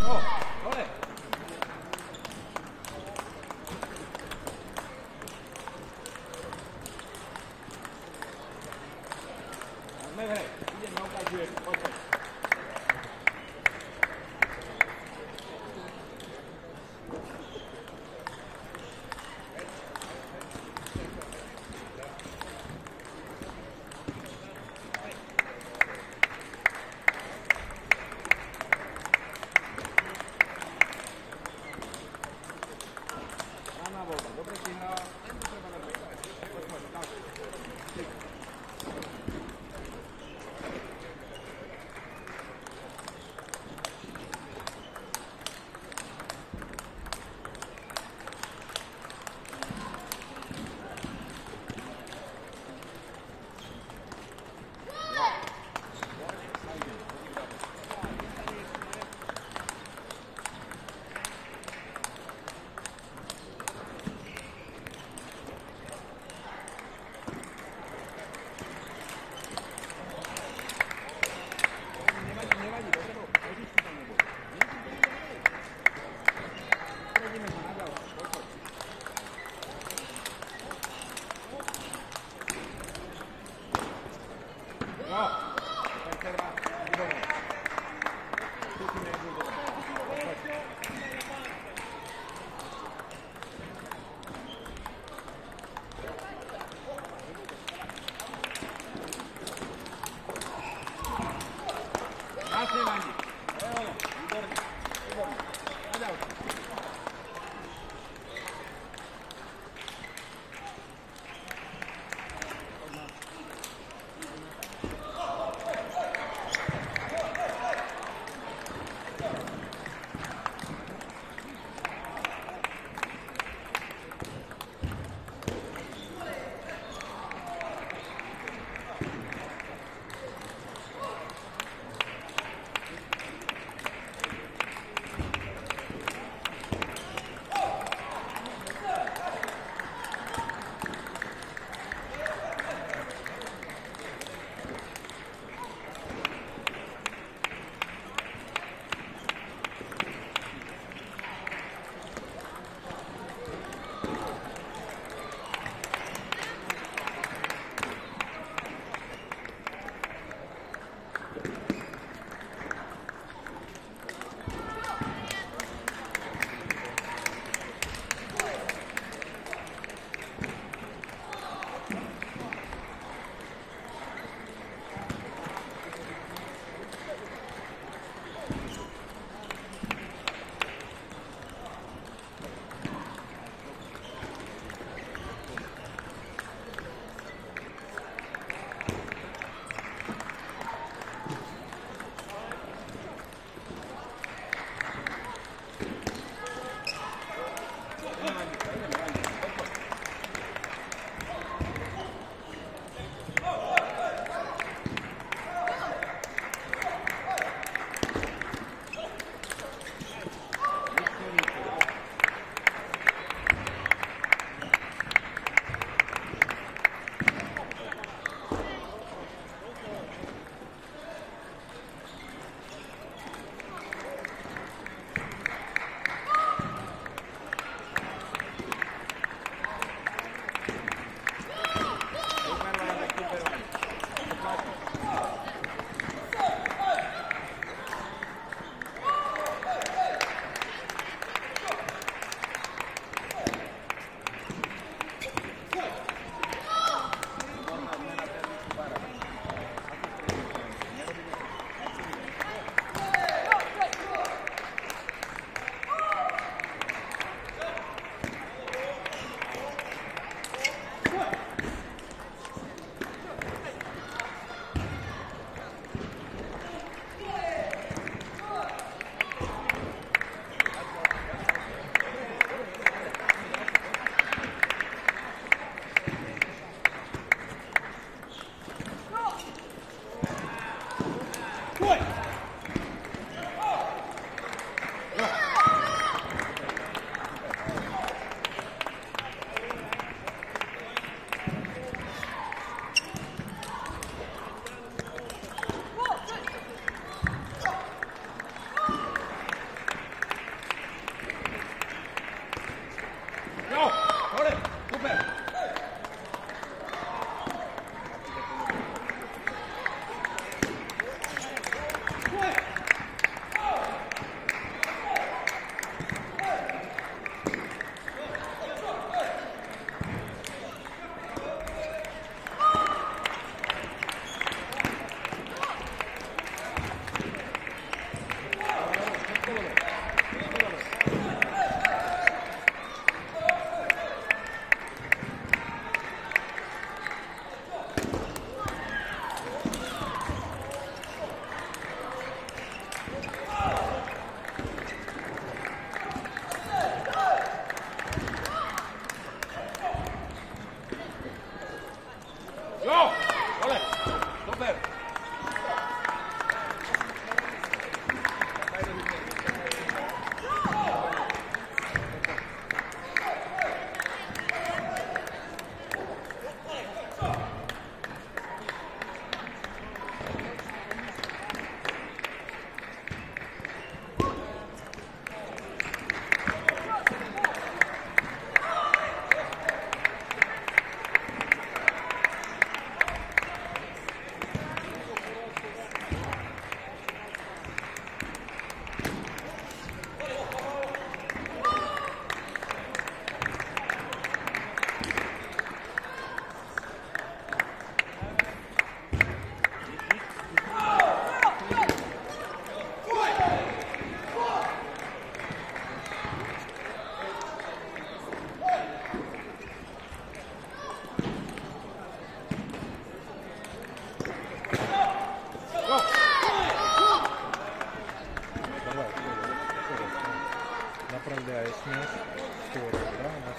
Oh.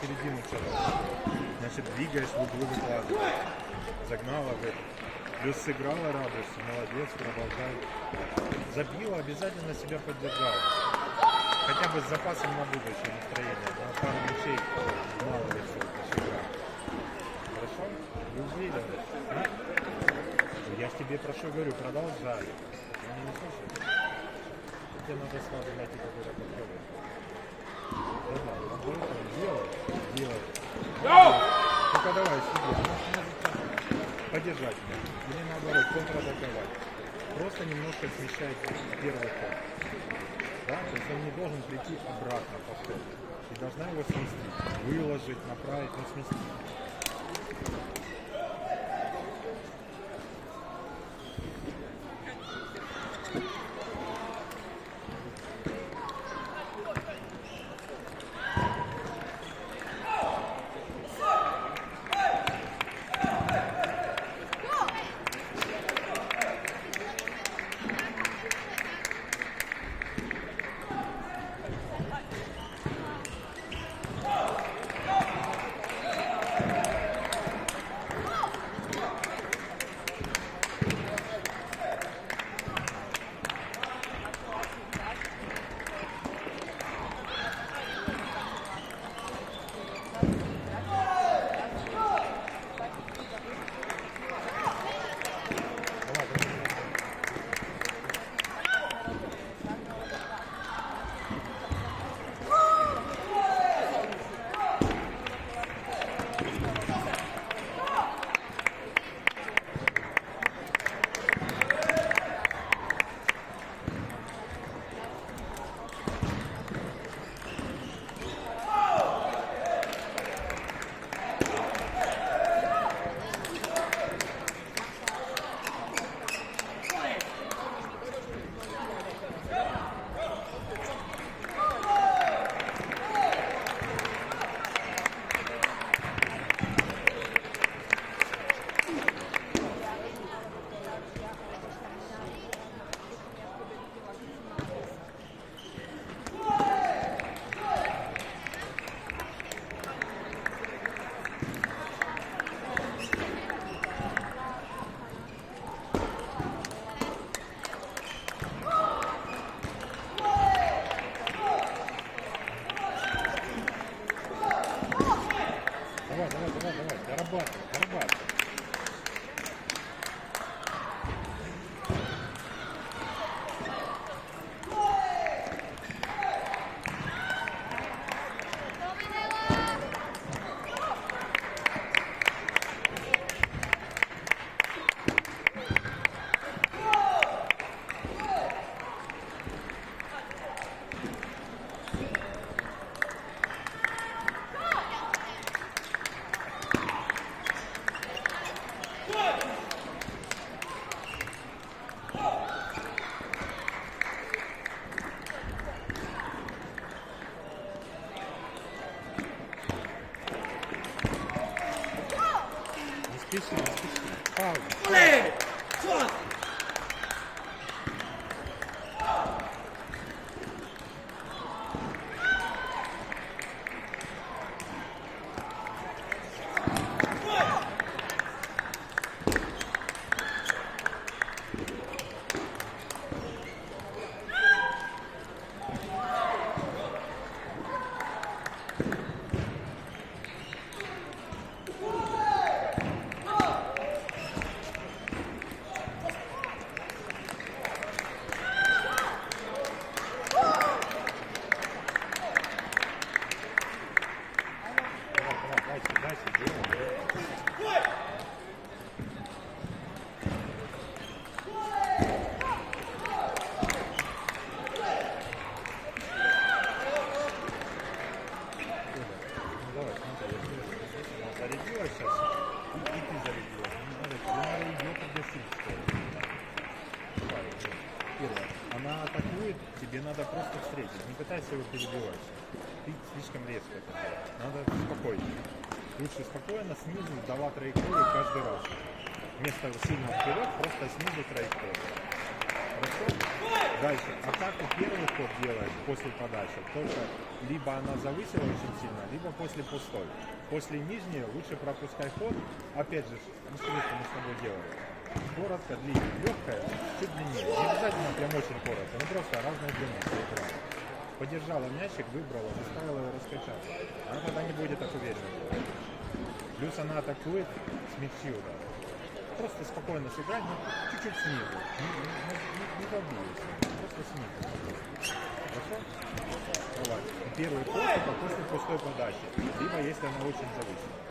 Середину. Значит, двигаешь в углу выкладываешь. Загнала в это. Плюс сыграла, радуешься, молодец, продолжай. Забила, обязательно себя поддержала. Хотя бы с запасом на будущее настроение. На пару мячей мало ли. Хорошо? Давай. А? Я ж тебе про что говорю, продолжай. Ты не слушаешь? Тебе надо сразу найти какой-то подход. Ну-ка давай, сиди. Она поддержать. Просто немножко смещать первый ход. Да? Он не должен прийти обратно по ходу. Ты должна его сместить. Выложить, направить, но сместить. Не спеши, не спеши. Пауза. Давай, давай, дальше, дальше, делай. Ну давай, смотри, если она зарядила сейчас, и, и ты зарядила. Не надо, тебе надо ее подгасить. что ли. Давай, вот. Первое. Она атакует, тебе надо просто пытайся его перебивать. Ты слишком резко это делаешь. Надо спокойно. Лучше спокойно снизу дала траекторию каждый раз. Вместо сильно вперед, просто снизу траекторию. Хорошо? Дальше. Атаку первый ход делаешь после подачи. Только либо она завысила очень сильно, либо после пустой. После нижней лучше пропускай ход. Опять же, ну что мы с тобой делали. Коротко, длинная, легкая, чуть длиннее. Не обязательно прям очень коротко, но просто длина играла. Подержала мячик, выбрала, заставила его раскачаться. Она тогда не будет так уверенно делать. Плюс она атакует с удар. Просто спокойно сыграть, но чуть-чуть снизу. Не, не, не, не сильно, просто снизу. Хорошо? Давай. И Первый ход только после пустой подачи. Либо если она очень зависит.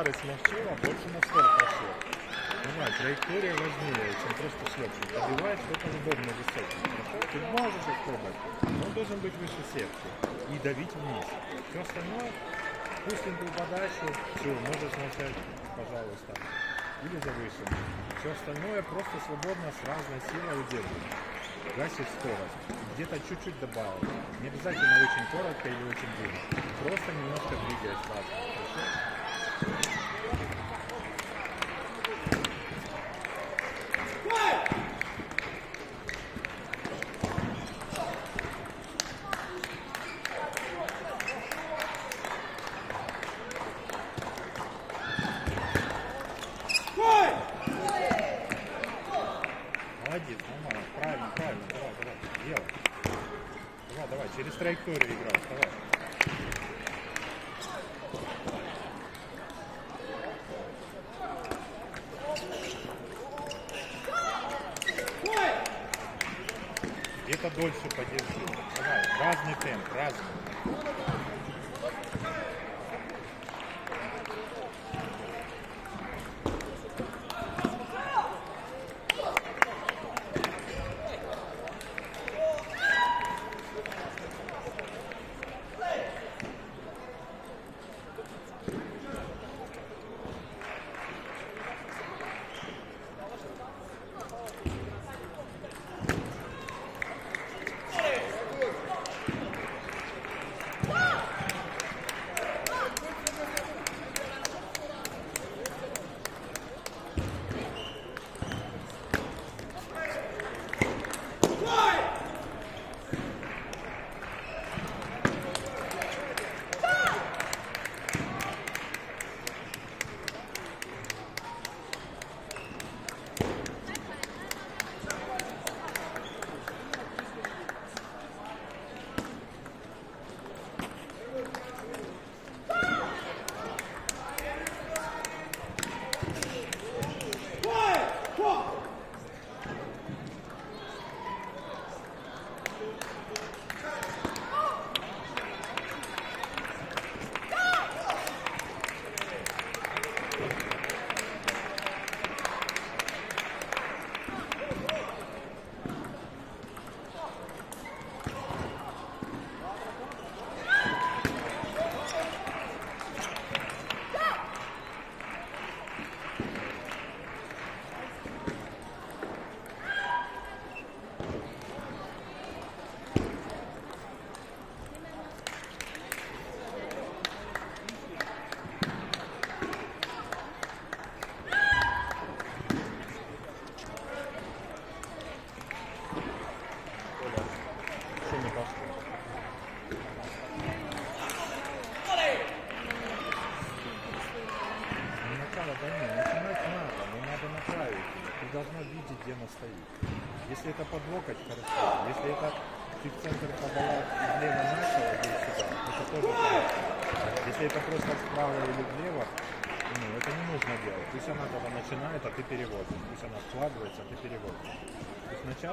Сейчас удары смягчила, больше на стол пошел. Давай, траектория важнее, чем просто шлепнуть. Добивай что-то удобно высоким. Ты можешь но он должен быть выше сетки. И давить вниз. Все остальное, пустенькую подачу, все, можешь начать, пожалуйста. Или завышенно. Все остальное просто свободно с разной силой удерживай. Гасишь скорость. Где-то чуть-чуть добавил. Не обязательно очень коротко или очень длинно. Просто немножко двигаешь сразу. Хорошо? Молодец, нормально. Правильно, правильно. Давай, давай. Делай. Давай, давай. Через траекторию играть. Давай. Где-то дольше подержи. Давай. Разный темп, разный.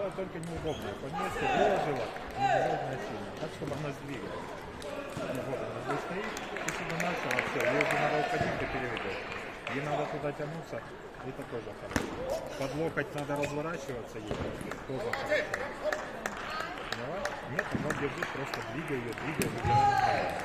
Сначала только неудобно. По месту выложила, не обязательно сильно. Так, чтобы она сдвигалась. Ну, вот она здесь стоит, ты сюда начала, все, ей уже надо уходить, ты переведешь. Ей надо туда тянуться, это тоже хорошо. Под локоть надо разворачиваться ей, тоже хорошо. Давай. Нет, тогда держись, просто двигай ее, двигай, выбирай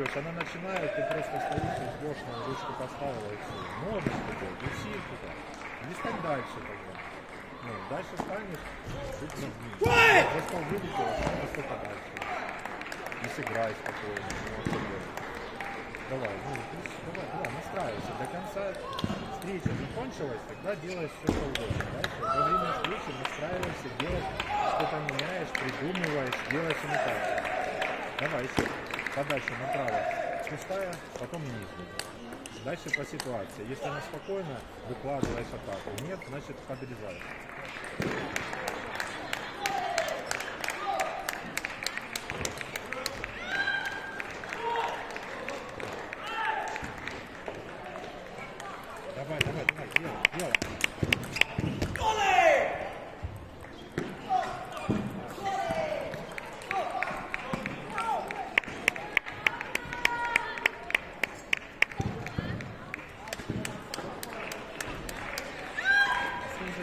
ждешь, она начинает, ты просто стоишь и ждешь, ручку поставила и все. Можешь делать, уси туда. Не стань дальше тогда. Ну, дальше станешь, чуть нажми. За стол вылетела, стань настолько дальше. И сыграй спокойно. ну, делать. Давай, ну, давай, давай, настраивайся. До конца встреча закончилась, тогда делаешь все, что угодно. Дальше во время встречи настраиваешься, делаешь, что-то меняешь, придумываешь, делаешь имитацию. Давай еще. Подача направо пустая, потом вниз. Дальше по ситуации. Если она спокойна, выкладываешь атаку. Нет, значит подрезаешь.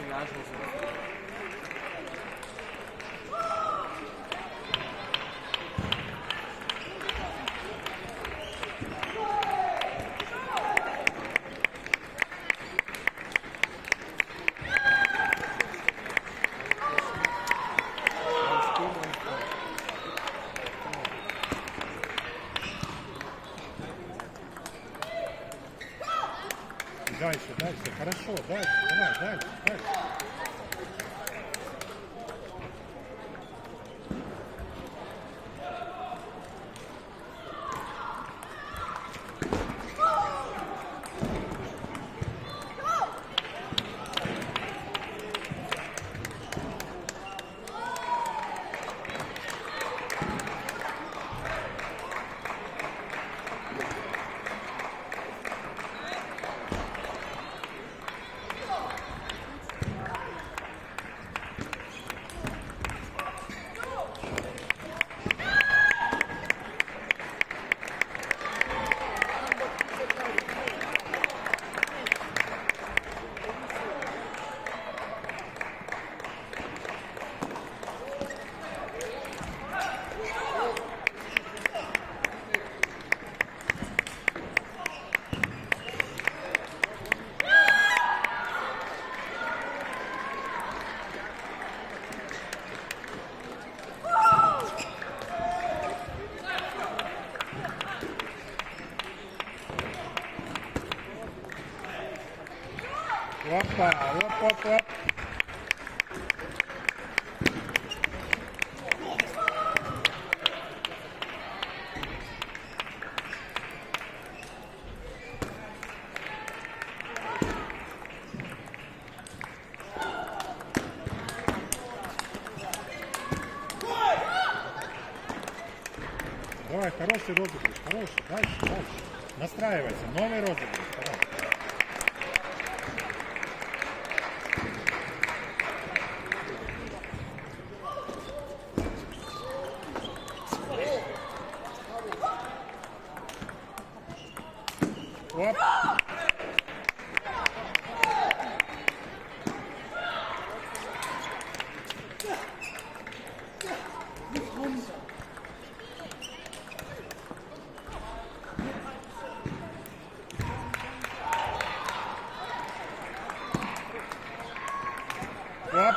ginásio. Опа, оп, оп, оп. Давай, хороший розыгрыш, хороший, дальше, дальше. Настраивайся, новый розыгрыш, давай. Оп.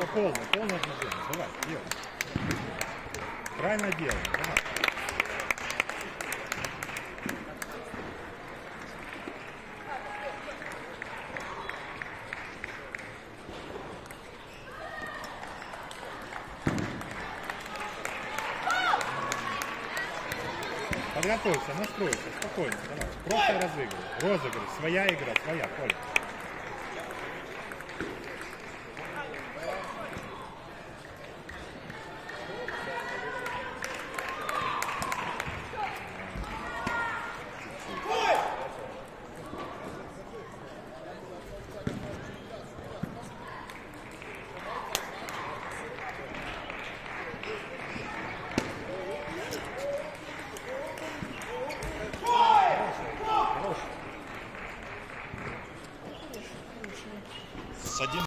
полное, полное движение. Давай, делай. Правильно делай, давай. Подготовься, настройся, спокойно, давай. Просто разыгрывай. Розыгрыш, своя игра, своя, Коля.